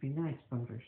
Be nice, voters.